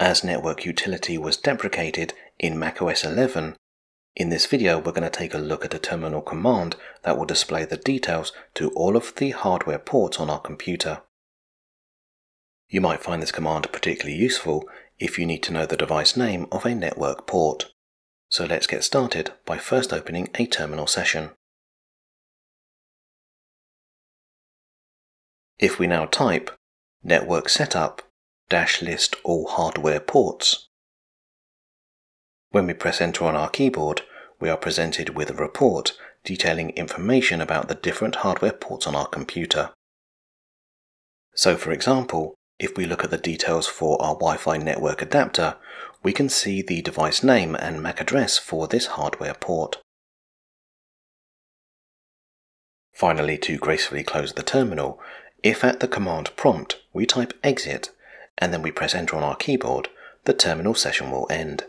as Network Utility was deprecated in macOS 11, in this video we're going to take a look at a terminal command that will display the details to all of the hardware ports on our computer. You might find this command particularly useful if you need to know the device name of a network port. So let's get started by first opening a terminal session. If we now type network setup dash list all hardware ports. When we press enter on our keyboard, we are presented with a report detailing information about the different hardware ports on our computer. So for example, if we look at the details for our Wi-Fi network adapter, we can see the device name and MAC address for this hardware port. Finally, to gracefully close the terminal, if at the command prompt we type exit and then we press enter on our keyboard, the terminal session will end.